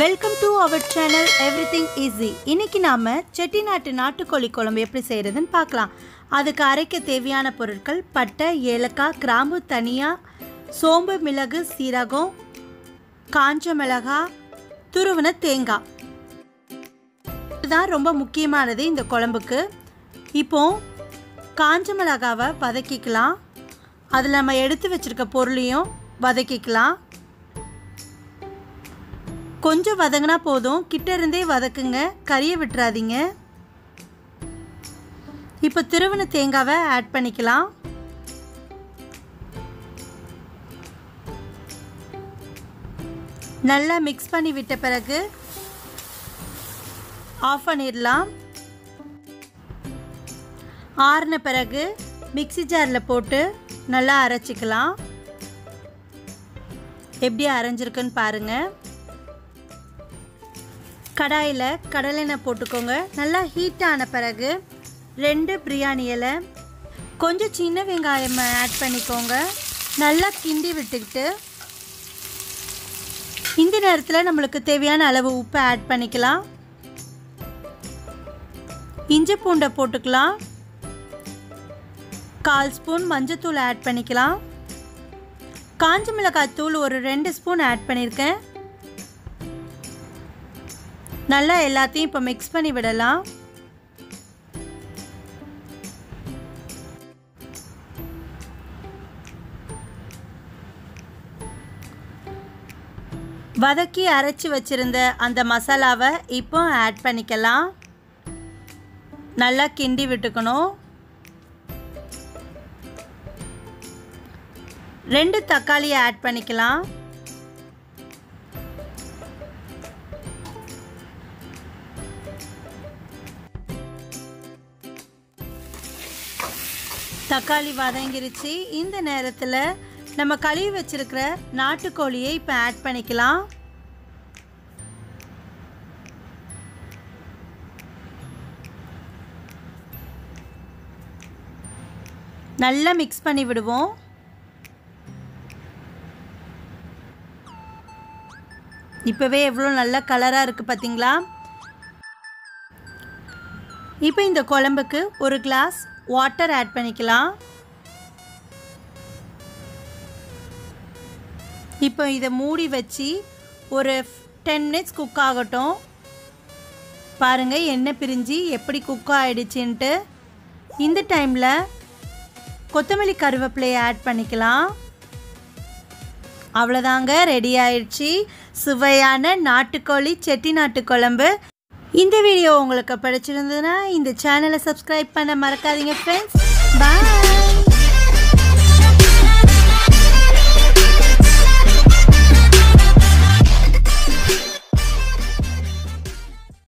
Welcome to our channel everything easy இன்னைக்கு நாம செட்டிநாட்டு நாட்டுக்கோழி குழம்பு எப்படி செய்கிறதுன்னு பார்க்கலாம். அதுக்கு அரைக்க தேவையான பொருட்கள் பட்டை ஏலக்காய் கிராம்பு தனியா சோம்பு மிளகு சீரகம் காஞ்ச மிளகாய் துருவன தேங்காய். இதுதான் ரொம்ப முக்கியமானது இந்த குழம்புக்கு. இப்போ காஞ்ச மிளகாவை வதக்கிக்கலாம். அதில் நம்ம எடுத்து வச்சிருக்க பொருளையும் வதக்கிக்கலாம். கொஞ்சம் வதங்கினா போதும். கிட்ட இருந்தே வதக்குங்க. கறியை விட்டுறாதீங்க. இப்போ திருவன தேங்காவை ஆட் பண்ணிக்கலாம். நல்லா மிக்ஸ் பண்ணி விட்ட பிறகு ஆஃப் பண்ணிடலாம். ஆறின பிறகு மிக்ஸி ஜாரில் போட்டு நல்லா அரைச்சிக்கலாம். எப்படி அரைஞ்சிருக்குன்னு பாருங்கள் கடாயில் கடலெண்ணெய் போட்டுக்கோங்க. நல்லா ஹீட் ஆன பிறகு ரெண்டு பிரியாணி இலை கொஞ்சம் சின்ன வெங்காயம் ஆட் பண்ணிக்கோங்க. நல்லா கிண்டி விட்டுக்கிட்டு இந்த நேரத்தில் நம்மளுக்கு தேவையான அளவு உப்பு ஆட் பண்ணிக்கலாம். இஞ்சி பூண்டை போட்டுக்கலாம். கால் ஸ்பூன் மஞ்சத்தூள் ஆட் பண்ணிக்கலாம். காஞ்ச மிளகாய் தூள் ஒரு ரெண்டு ஸ்பூன் ஆட் பண்ணியிருக்கேன் நல்லா எல்லாத்தையும் இப்போ மிக்ஸ் பண்ணி விடலாம். வதக்கி அரைச்சி வச்சிருந்த அந்த மசாலாவை இப்போ ஆட் பண்ணிக்கலாம். நல்லா கிண்டி விட்டுக்கணும். ரெண்டு தக்காளியை ஆட் பண்ணிக்கலாம். தக்காளி வதங்கிருச்சு. இந்த நேரத்தில் நம்ம கழுவி வச்சுருக்கிற நாட்டுக்கோழியை இப்போ ஆட் பண்ணிக்கலாம். நல்லா மிக்ஸ் பண்ணி விடுவோம். இப்போவே எவ்வளோ நல்ல கலராக இருக்குது பார்த்தீங்களா இப்போ இந்த குழம்புக்கு ஒரு கிளாஸ் வாட்டர் ஆட் பண்ணிக்கலாம். இப்போ இதை மூடி வச்சு ஒரு டென் மினிட்ஸ் குக் ஆகட்டும். பாருங்கள் எண்ணெய் பிரிஞ்சு எப்படி குக் ஆகிடுச்சின்ட்டு இந்த டைமில் கொத்தமல்லி கருவேப்பிலையை ஆட் பண்ணிக்கலாம். அவ்வளோதாங்க ரெடி ஆயிடுச்சு. சுவையான நாட்டுக்கோழி செட்டி நாட்டு குழம்பு இந்த வீடியோ உங்களுக்கு பிடிச்சிருந்ததுன்னா இந்த சேனலை சப்ஸ்கிரைப் பண்ண மறக்காதீங்க ஃப்ரெண்ட்ஸ் பாய்